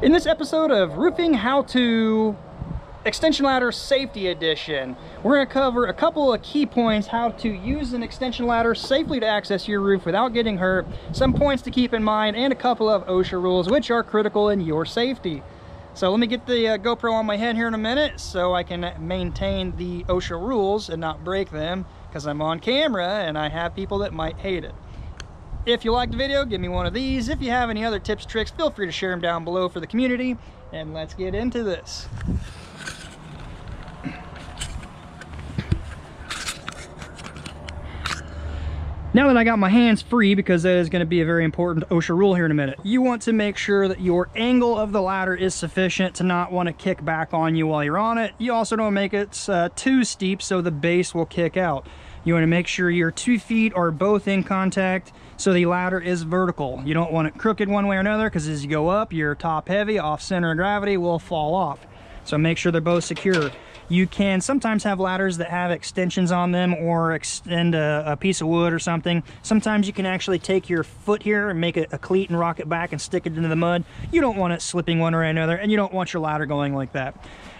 In this episode of Roofing How To Extension Ladder Safety Edition, we're going to cover a couple of key points how to use an extension ladder safely to access your roof without getting hurt, some points to keep in mind, and a couple of OSHA rules which are critical in your safety. So let me get the uh, GoPro on my head here in a minute so I can maintain the OSHA rules and not break them because I'm on camera and I have people that might hate it. If you liked the video, give me one of these. If you have any other tips, tricks, feel free to share them down below for the community. And let's get into this. Now that I got my hands free, because that is going to be a very important OSHA rule here in a minute, you want to make sure that your angle of the ladder is sufficient to not want to kick back on you while you're on it. You also don't make it uh, too steep so the base will kick out. You want to make sure your two feet are both in contact so the ladder is vertical. You don't want it crooked one way or another because as you go up, your top heavy off center of gravity will fall off. So make sure they're both secure. You can sometimes have ladders that have extensions on them or extend a, a piece of wood or something. Sometimes you can actually take your foot here and make a, a cleat and rock it back and stick it into the mud. You don't want it slipping one way or another and you don't want your ladder going like that.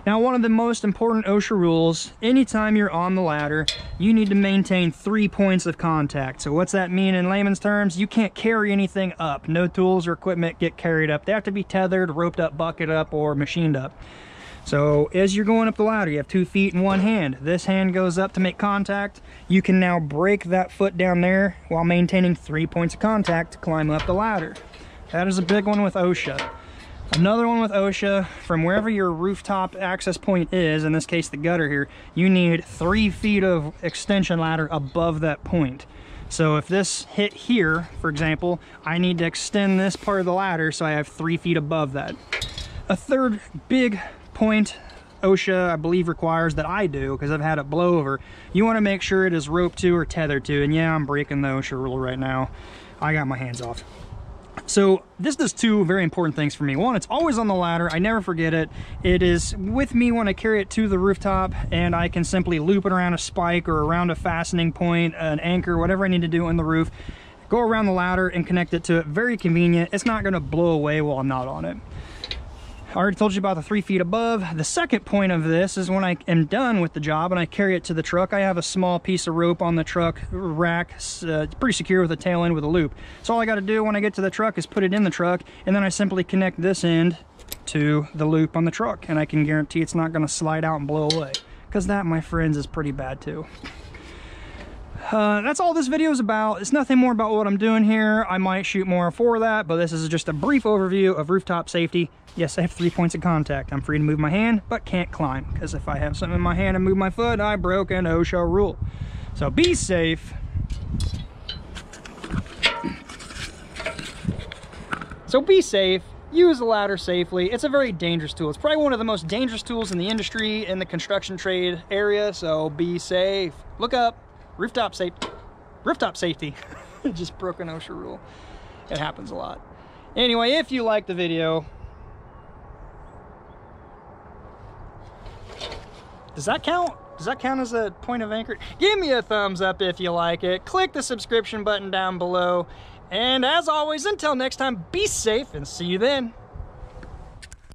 Now, one of the most important OSHA rules, anytime you're on the ladder, you need to maintain three points of contact. So what's that mean in layman's terms? You can't carry anything up. No tools or equipment get carried up. They have to be tethered, roped up, bucket up, or machined up. So as you're going up the ladder, you have two feet in one hand. This hand goes up to make contact. You can now break that foot down there while maintaining three points of contact to climb up the ladder. That is a big one with OSHA. Another one with OSHA, from wherever your rooftop access point is, in this case the gutter here, you need three feet of extension ladder above that point. So if this hit here, for example, I need to extend this part of the ladder so I have three feet above that. A third big point OSHA, I believe, requires that I do because I've had it blow over. You want to make sure it is roped to or tethered to. And yeah, I'm breaking the OSHA rule right now. I got my hands off. So this does two very important things for me. One, it's always on the ladder. I never forget it. It is with me when I carry it to the rooftop and I can simply loop it around a spike or around a fastening point, an anchor, whatever I need to do on the roof. Go around the ladder and connect it to it. Very convenient. It's not going to blow away while I'm not on it. I already told you about the three feet above. The second point of this is when I am done with the job and I carry it to the truck, I have a small piece of rope on the truck rack. Uh, pretty secure with a tail end with a loop. So all I got to do when I get to the truck is put it in the truck and then I simply connect this end to the loop on the truck and I can guarantee it's not going to slide out and blow away. Because that, my friends, is pretty bad too. Uh, that's all this video is about. It's nothing more about what I'm doing here. I might shoot more for that, but this is just a brief overview of rooftop safety. Yes, I have three points of contact. I'm free to move my hand, but can't climb, because if I have something in my hand and move my foot, I broke an OSHA rule. So be safe. So be safe, use the ladder safely. It's a very dangerous tool. It's probably one of the most dangerous tools in the industry, in the construction trade area, so be safe. Look up rooftop safety, rooftop safety. Just broken OSHA rule. It happens a lot. Anyway, if you like the video, does that count? Does that count as a point of anchor? Give me a thumbs up if you like it. Click the subscription button down below. And as always, until next time, be safe and see you then.